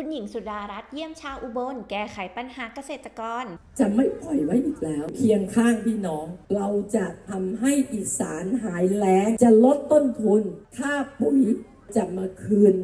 คุณหญิงสุดารัตน์เยี่ยมชาวอุบล แก้ไขปัญหาเกษตรกร จะไม่ปล่อยไว้อีกแล้วเคียงข้างพี่น้อง เราจะทำให้อีสานหายแล้งจะลดต้นทุน ค่าปุ๋ยจะมาคืน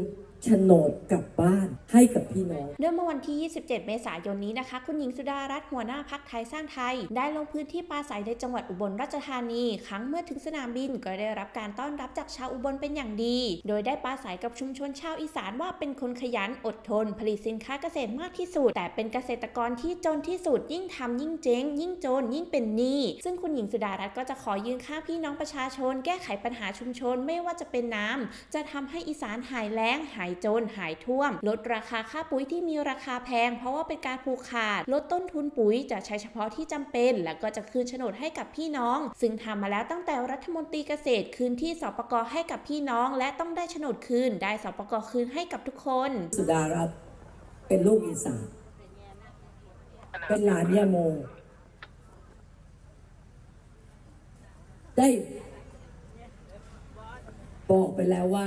โฉนดกลับบ้านให้กับพี่น้องเนื่องเมื่อวันที่ 27 เมษายนนี้นะคะ คุณหญิงสุดารัตน์หัวหน้าพักไทยสร้างไทย ได้ลงพื้นที่ปราศัยในจังหวัดอุบลราชธานี ครั้งเมื่อถึงสนามบินก็ได้รับการต้อนรับจากชาวอุบลเป็นอย่างดี โดยได้ปราศัยกับชุมชนชาวอีสานว่าเป็นคนขยันอดทน ผลิตสินค้าเกษตรมากที่สุด แต่เป็นเกษตรกรที่จนที่สุด ยิ่งทำยิ่งเจ๊ง ยิ่งจนยิ่งเป็นหนี้ซึ่งคุณหญิงสุดารัตน์ก็จะขอยืนข้างพี่น้องประชาชน แก้ไขปัญหาชุมชนไม่ว่าจะเป็นน้ำจะทำให้อีสานหายแล้งหายจนหายท่วม ลดราคาค่าปุ๋ยที่มีราคาแพง เพราะว่าเป็นการผูกขาด ลดต้นทุนปุ๋ยจะใช้เฉพาะที่จำเป็น แล้วก็จะคืนโฉนดให้กับพี่น้อง ซึ่งทำมาแล้วตั้งแต่รัฐมนตรีเกษตรคืนที่สปกให้กับพี่น้อง และต้องได้โฉนดคืน ได้สปกคืนให้กับทุกคน สุดารัตน์เป็นลูกอีสานเป็นหลานย่าโม ได้บอกไปแล้วว่า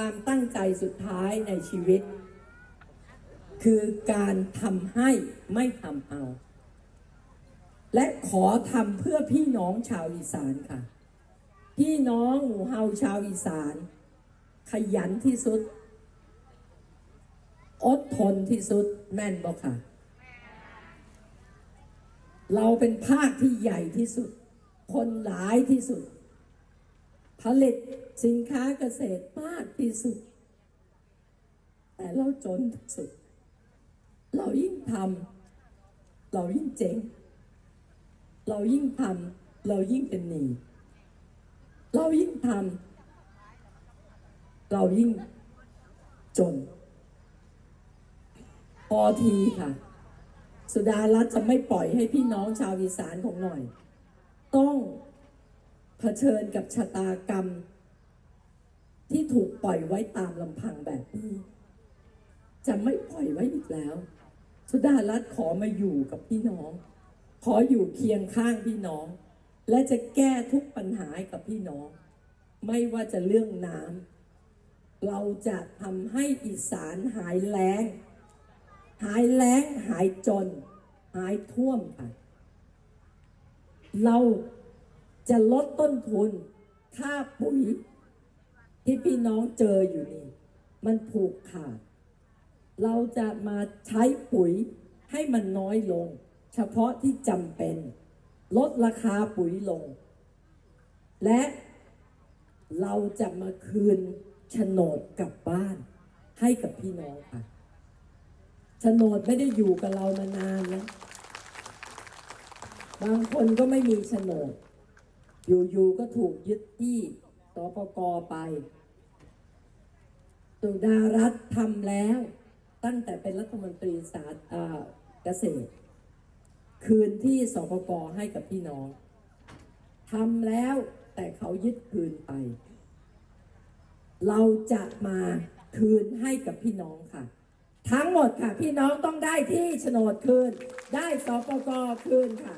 ความตั้งใจสุดท้ายในชีวิต คือการทำให้ไม่ทำเอา และขอทำเพื่อพี่น้องชาวอีสานค่ะ พี่น้องหมู่เฮาชาวอีสาน ขยันที่สุด อดทนที่สุดแม่นบอกค่ะ เราเป็นภาคที่ใหญ่ที่สุด คนหลายที่สุด ผลิตสินค้าเกษตรมากที่สุด แต่เราจนที่สุด เรายิ่งทำเรายิ่งเจ๊งเรายิ่งทำเรายิ่งเป็นหนี้เรายิ่งทำเรายิ่งจนพอทีค่ะ สุดารัตน์จะไม่ปล่อยให้พี่น้องชาวอีสานของหน่อย ต้อง เผชิญกับชะตากรรม ที่ถูกปล่อยไว้ตามลำพังแบบนี้ จะไม่ปล่อยไว้อีกแล้ว สุดารัตน์ขอมาอยู่กับพี่น้อง ขออยู่เคียงข้างพี่น้อง และจะแก้ทุกปัญหาให้กับพี่น้อง ไม่ว่าจะเรื่องน้ำเราจะทำให้อีสานหายแล้ง หายแล้งหายจน หายท่วมค่ะเรา จะลดต้นทุนค่าปุ๋ยที่พี่น้องเจออยู่นี่ มันผูกขาด เราจะมาใช้ปุ๋ยให้มันน้อยลง เฉพาะที่จำเป็น ลดราคาปุ๋ยลง และเราจะมาคืนโฉนดกลับบ้าน ให้กับพี่น้องค่ะโฉนดไม่ได้อยู่กับเรามานานนะ บางคนก็ไม่มีโฉนด อยู่ๆก็ถูกยึดที่สปกไป สุดารัตทำแล้วตั้งแต่เป็นรัฐมนตรีสาธอ่าเกษตร คืนที่สปกให้กับพี่น้องทำแล้วแต่เขายึดคืนไป เราจะมาคืนให้กับพี่น้องค่ะ ทั้งหมดค่ะ พี่น้องต้องได้ที่โฉนดคืน ได้สปกคืนค่ะ